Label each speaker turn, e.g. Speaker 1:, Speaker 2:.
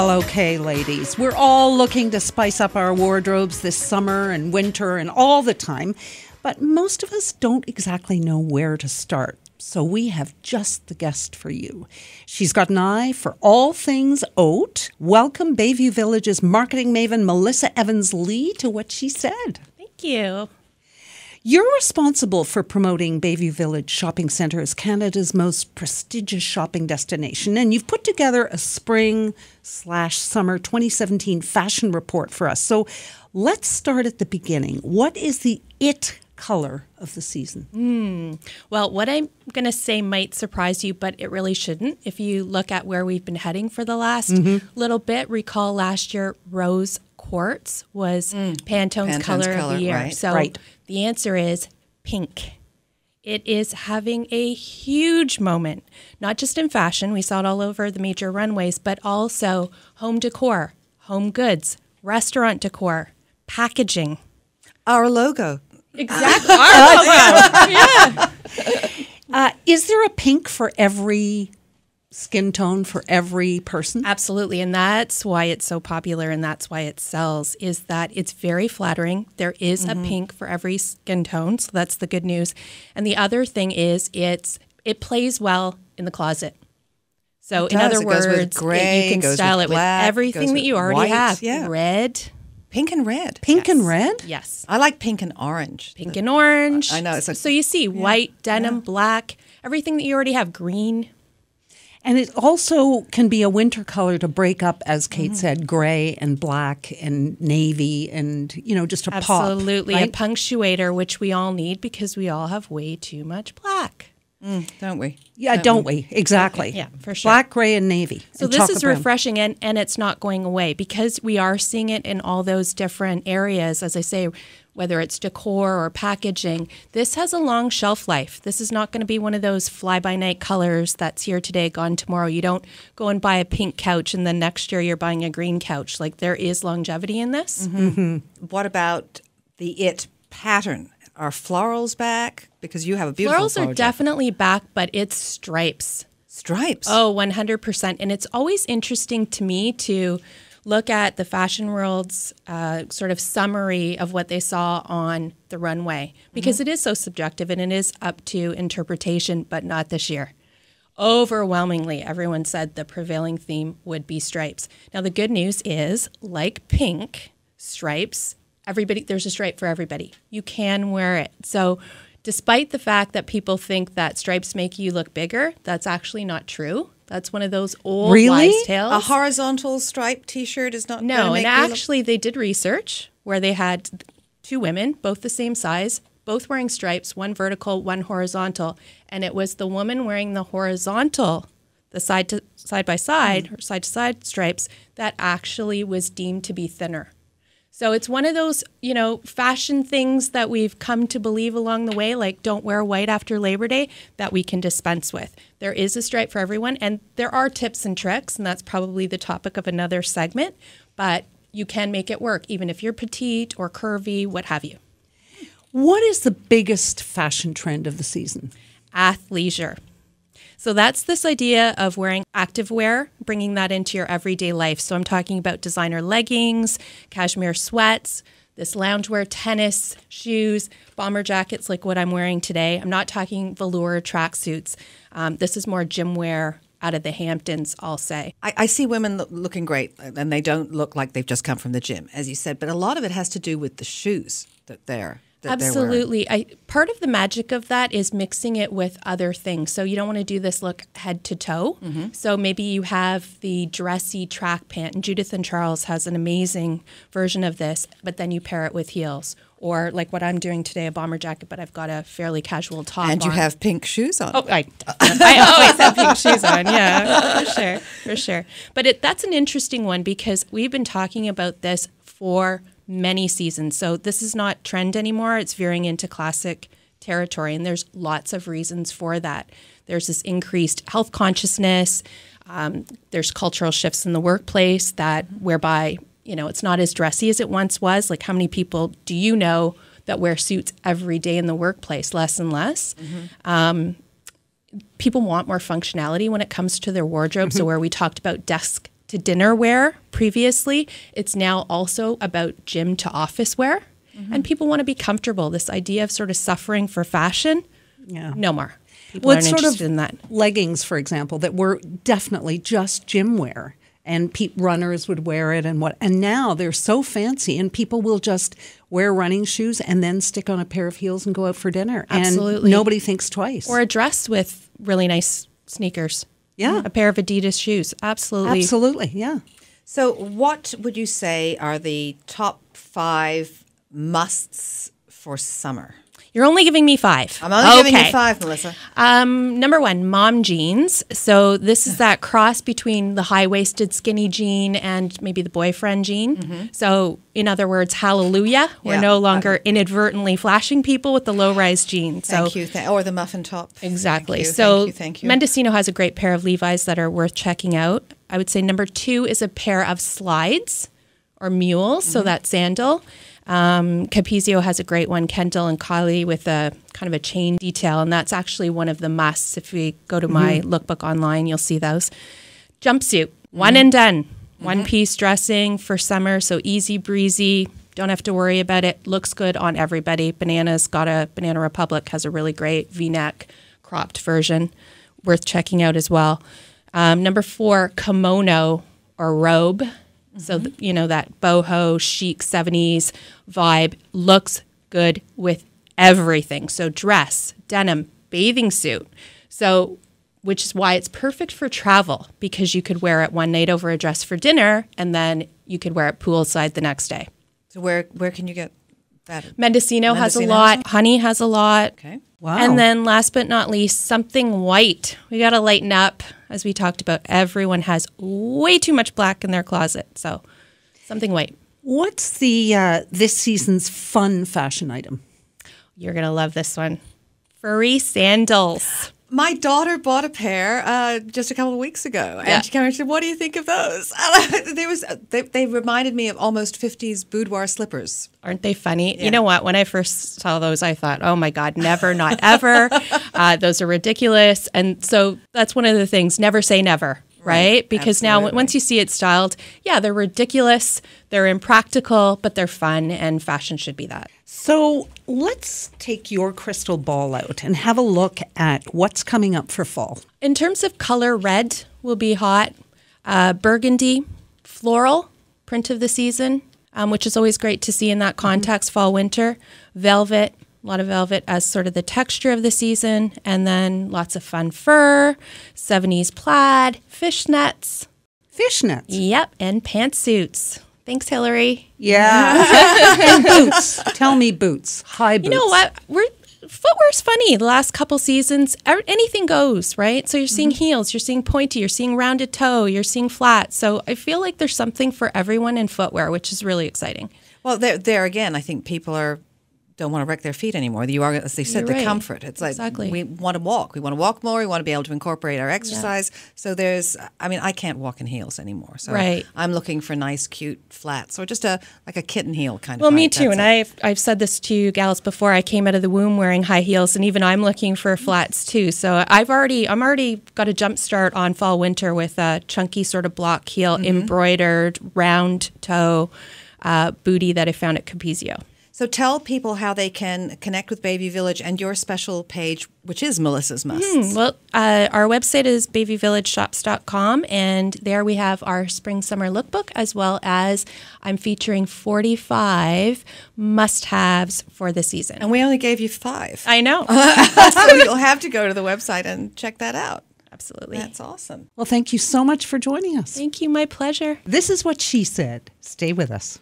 Speaker 1: Well, okay, ladies. We're all looking to spice up our wardrobes this summer and winter and all the time, but most of us don't exactly know where to start. So we have just the guest for you. She's got an eye for all things oat. Welcome Bayview Village's marketing maven Melissa Evans Lee to what she said.
Speaker 2: Thank you.
Speaker 1: You're responsible for promoting Bayview Village Shopping Centre as Canada's most prestigious shopping destination, and you've put together a spring slash summer 2017 fashion report for us. So let's start at the beginning. What is the it color of the season?
Speaker 2: Mm. Well, what I'm going to say might surprise you, but it really shouldn't. If you look at where we've been heading for the last mm-hmm. little bit, recall last year rose quartz was mm. Pantone's, Pantone's color, color, of the year.
Speaker 1: Right.
Speaker 2: So
Speaker 1: right.
Speaker 2: the answer is pink. It is having a huge moment, not just in fashion, we saw it all over the major runways, but also home decor, home goods, restaurant decor, packaging.
Speaker 3: Our logo.
Speaker 2: Exactly. Our logo. yeah.
Speaker 1: Uh, is there a pink for every skin tone for every person?
Speaker 2: Absolutely. And that's why it's so popular and that's why it sells is that it's very flattering. There is mm-hmm. a pink for every skin tone, so that's the good news. And the other thing is it's it plays well in the closet. So in other words,
Speaker 3: gray,
Speaker 2: it, you can style it
Speaker 3: black,
Speaker 2: with everything that you already
Speaker 3: white,
Speaker 2: have.
Speaker 3: Yeah.
Speaker 2: Red.
Speaker 3: Pink and red.
Speaker 1: Pink
Speaker 2: yes.
Speaker 1: and red?
Speaker 2: Yes.
Speaker 3: I like pink and orange.
Speaker 2: Pink and orange.
Speaker 3: I know. It's
Speaker 2: so you see yeah. white, denim, yeah. black, everything that you already have, green.
Speaker 1: And it also can be a winter color to break up, as Kate mm-hmm. said, gray and black and navy and, you know, just a
Speaker 2: Absolutely.
Speaker 1: pop.
Speaker 2: Absolutely. Right? A punctuator, which we all need because we all have way too much black.
Speaker 3: Mm, don't we?
Speaker 1: Yeah, don't, don't we? we? Exactly.
Speaker 2: Okay. Yeah, for sure.
Speaker 1: Black, gray, and navy.
Speaker 2: So
Speaker 1: and
Speaker 2: this is
Speaker 1: brown.
Speaker 2: refreshing and, and it's not going away because we are seeing it in all those different areas. As I say, whether it's decor or packaging, this has a long shelf life. This is not going to be one of those fly by night colors that's here today, gone tomorrow. You don't go and buy a pink couch and then next year you're buying a green couch. Like there is longevity in this.
Speaker 3: Mm-hmm. Mm-hmm. What about the it pattern? Are florals back? Because you have a beautiful
Speaker 2: florals are definitely back, but it's stripes.
Speaker 3: Stripes.
Speaker 2: Oh, 100%. And it's always interesting to me to look at the fashion world's uh, sort of summary of what they saw on the runway because mm-hmm. it is so subjective and it is up to interpretation, but not this year. Overwhelmingly, everyone said the prevailing theme would be stripes. Now, the good news is, like pink, stripes, everybody, there's a stripe for everybody. You can wear it. So, despite the fact that people think that stripes make you look bigger, that's actually not true. That's one of those old
Speaker 1: really?
Speaker 2: wise tales.
Speaker 3: A horizontal striped T-shirt is not
Speaker 2: no.
Speaker 3: And
Speaker 2: actually, they did research where they had two women, both the same size, both wearing stripes, one vertical, one horizontal, and it was the woman wearing the horizontal, the side to side by side mm. or side to side stripes that actually was deemed to be thinner. So it's one of those, you know, fashion things that we've come to believe along the way, like don't wear white after Labor Day, that we can dispense with. There is a stripe for everyone, and there are tips and tricks, and that's probably the topic of another segment, but you can make it work, even if you're petite or curvy, what have you.
Speaker 1: What is the biggest fashion trend of the season?
Speaker 2: Athleisure. So that's this idea of wearing activewear, bringing that into your everyday life. So I'm talking about designer leggings, cashmere sweats, this loungewear, tennis, shoes, bomber jackets like what I'm wearing today. I'm not talking velour tracksuits. Um, this is more gym wear out of the Hamptons, I'll say.
Speaker 3: I, I see women look, looking great and they don't look like they've just come from the gym, as you said, but a lot of it has to do with the shoes that they're
Speaker 2: Absolutely. I part of the magic of that is mixing it with other things. So you don't want to do this look head to toe. Mm-hmm. So maybe you have the dressy track pant, and Judith and Charles has an amazing version of this. But then you pair it with heels, or like what I'm doing today, a bomber jacket, but I've got a fairly casual top.
Speaker 3: And you
Speaker 2: on.
Speaker 3: have pink shoes on.
Speaker 2: Oh, I, I always have pink shoes on. Yeah, for sure, for sure. But it, that's an interesting one because we've been talking about this for many seasons. So this is not trend anymore. It's veering into classic territory, and there's lots of reasons for that. There's this increased health consciousness. Um, there's cultural shifts in the workplace that whereby you know it's not as dressy as it once was. Like how many people do you know that wear suits every day in the workplace? Less and less. Mm-hmm. Um, people want more functionality when it comes to their wardrobe. Mm-hmm. So where we talked about desk to dinner wear previously. It's now also about gym to office wear. Mm-hmm. And people want to be comfortable. This idea of sort of suffering for fashion,
Speaker 1: Yeah.
Speaker 2: no more. People
Speaker 1: Well,
Speaker 2: aren't
Speaker 1: sort
Speaker 2: interested
Speaker 1: of
Speaker 2: in that.
Speaker 1: leggings, for example, that were definitely just gym wear, and pe- runners would wear it, and what. And now they're so fancy, and people will just wear running shoes and then stick on a pair of heels and go out for dinner,
Speaker 2: Absolutely.
Speaker 1: and nobody thinks twice.
Speaker 2: Or a dress with really nice sneakers.
Speaker 1: Yeah.
Speaker 2: A pair of Adidas shoes. Absolutely.
Speaker 1: Absolutely, yeah.
Speaker 3: So, what would you say are the top five musts for summer?
Speaker 2: You're only giving me five.
Speaker 3: I'm only giving you five, Melissa.
Speaker 2: Um, number one, mom jeans. So this is that cross between the high waisted skinny jean and maybe the boyfriend jean. So in other words, hallelujah. We're
Speaker 3: Yeah.
Speaker 2: no longer inadvertently flashing people with the low rise jean. So
Speaker 3: Thank you. Th- or the muffin top.
Speaker 2: Exactly.
Speaker 3: Thank you,
Speaker 2: so
Speaker 3: thank you. Thank you.
Speaker 2: Mendocino has a great pair of Levi's that are worth checking out. I would say number two is a pair of slides or mules,
Speaker 3: Mm-hmm.
Speaker 2: so that sandal. Um, Capezio has a great one, Kendall and Kylie, with a kind of a chain detail, and that's actually one of the musts. If we go to my
Speaker 3: Mm-hmm.
Speaker 2: lookbook online, you'll see those. Jumpsuit, one
Speaker 3: Mm-hmm.
Speaker 2: and done. One piece dressing for summer, so easy breezy. Don't have to worry about it. Looks good on everybody. Bananas got a Banana Republic has a really great V-neck cropped version, worth checking out as well. Um, number four, kimono or robe. So th- you know that boho chic '70s vibe looks good with everything. So dress, denim, bathing suit. So which is why it's perfect for travel because you could wear it one night over a dress for dinner and then you could wear it poolside the next day.
Speaker 3: So, where where can you get that?
Speaker 2: Mendocino, has a lot, Honey has a lot.
Speaker 3: Okay.
Speaker 1: Wow.
Speaker 2: And then last but not least, something white. We got to lighten up. As we talked about, everyone has way too much black in their closet. So something white.
Speaker 1: What's the uh, this season's fun fashion item?
Speaker 2: You're going to love this one. Furry sandals.
Speaker 3: My daughter bought a pair uh, just a couple of weeks ago,
Speaker 2: Yeah.
Speaker 3: and she came and said, "What do you think of those?" there was they, they reminded me of almost fifties boudoir slippers.
Speaker 2: Aren't they funny? You know what? When I first saw those, I thought, oh my God, never, not ever. uh, those are ridiculous. And so that's one of the things never say never, right? Because now, once you see it styled, yeah, they're ridiculous, they're impractical, but they're fun, and fashion should be that.
Speaker 1: So let's take your crystal ball out and have a look at what's coming up for fall.
Speaker 2: In terms of color, red will be hot, uh, burgundy, floral, print of the season, um, which is always great to see in that context, fall, winter, velvet, a lot of velvet as sort of the texture of the season, and then lots of fun fur, 70s plaid, fishnets,
Speaker 1: Fishnets.
Speaker 2: yep, and pantsuits. Thanks, Hillary.
Speaker 1: Yeah. and boots. Tell me boots. High boots.
Speaker 2: You know what? We're footwear's funny. The last couple seasons, er- anything goes, right? So you're seeing heels, you're seeing pointy, you're seeing rounded toe, you're seeing flat. So I feel like there's something for everyone in footwear, which is really exciting.
Speaker 3: Well, there, there again, I think people are don't want to wreck their feet anymore. You are, as they said,
Speaker 2: You're
Speaker 3: the
Speaker 2: right.
Speaker 3: comfort. It's like
Speaker 2: Exactly.
Speaker 3: we want to walk. We want to walk more. We want to be able to incorporate our exercise. So there's, I mean, I can't walk in heels anymore. So
Speaker 2: Right.
Speaker 3: I'm looking for nice, cute flats or just a like a kitten heel kind
Speaker 2: Well,
Speaker 3: of.
Speaker 2: Well,
Speaker 3: me
Speaker 2: too.
Speaker 3: That's
Speaker 2: And
Speaker 3: it.
Speaker 2: I've I've said this to you gals before. I came out of the womb wearing high heels, and even I'm looking for flats too. So I've already I'm already got a jump start on fall winter with a chunky sort of block heel, embroidered round toe uh, booty that I found at Capezio.
Speaker 3: So tell people how they can connect with Bayview Village and your special page, which is Melissa's Musts.
Speaker 2: Well, uh, our website is bayviewvillageshops.com, and there we have our spring summer lookbook, as well as I'm featuring 45 must haves for the season.
Speaker 3: And we only gave you five.
Speaker 2: I know.
Speaker 3: so you'll have to go to the website and check that out.
Speaker 2: Absolutely.
Speaker 3: That's awesome.
Speaker 1: Well, thank you so much for joining us.
Speaker 2: Thank you. My pleasure.
Speaker 1: This is what she said. Stay with us.